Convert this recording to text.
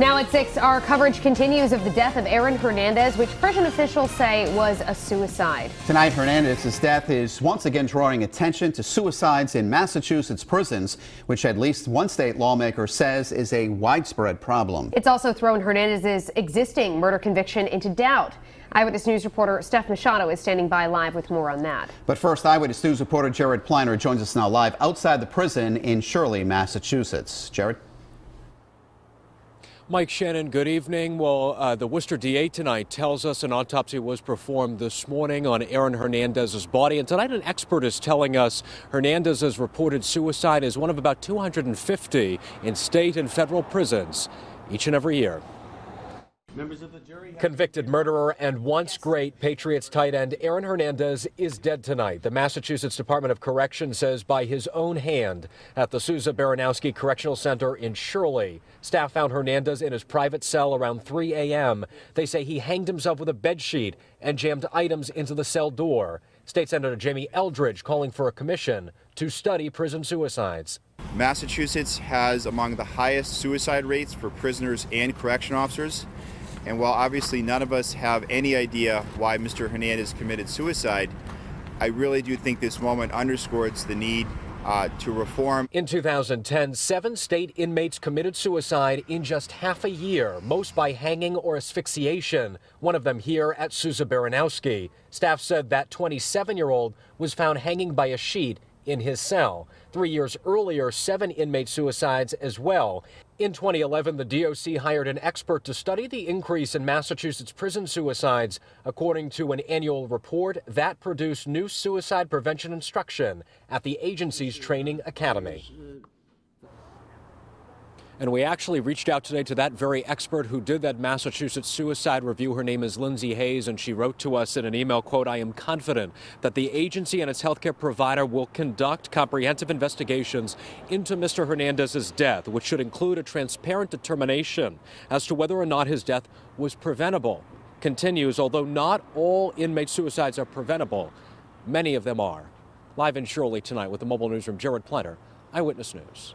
Now at 6, our coverage continues of the death of Aaron Hernandez, which prison officials say was a suicide. Tonight, Hernandez's death is once again drawing attention to suicides in Massachusetts prisons, which at least one state lawmaker says is a widespread problem. It's also thrown Hernandez's existing murder conviction into doubt. Eyewitness News reporter Steph Machado is standing by live with more on that. But first, Eyewitness News reporter Jared Pliner joins us now live outside the prison in Shirley, Massachusetts. Jared? Mike Shannon, good evening. Well, uh, the Worcester DA tonight tells us an autopsy was performed this morning on Aaron Hernandez's body. And tonight, an expert is telling us Hernandez's reported suicide is one of about 250 in state and federal prisons each and every year. Convicted murderer and once great Patriots tight end Aaron Hernandez is dead tonight. The Massachusetts Department of Correction says by his own hand at the Souza Baranowski Correctional Center in Shirley. Staff found Hernandez in his private cell around 3 a.m. They say he hanged himself with a bedsheet and jammed items into the cell door. State Senator Jamie Eldridge calling for a commission to study prison suicides. Massachusetts has among the highest suicide rates for prisoners and correction officers. And while obviously none of us have any idea why Mr. Hernandez committed suicide, I really do think this moment underscores the need uh, to reform. In 2010, seven state inmates committed suicide in just half a year, most by hanging or asphyxiation. One of them here at Souza Baranowski. Staff said that 27 year old was found hanging by a sheet in his cell. Three years earlier, seven inmate suicides as well. In 2011, the DOC hired an expert to study the increase in Massachusetts prison suicides. According to an annual report, that produced new suicide prevention instruction at the agency's training academy. And we actually reached out today to that very expert who did that Massachusetts suicide review. Her name is Lindsay Hayes, and she wrote to us in an email, quote, I am confident that the agency and its healthcare provider will conduct comprehensive investigations into Mr. Hernandez's death, which should include a transparent determination as to whether or not his death was preventable. Continues, although not all inmate suicides are preventable, many of them are. Live in Shirley tonight with the Mobile Newsroom, Jared Pliner, Eyewitness News.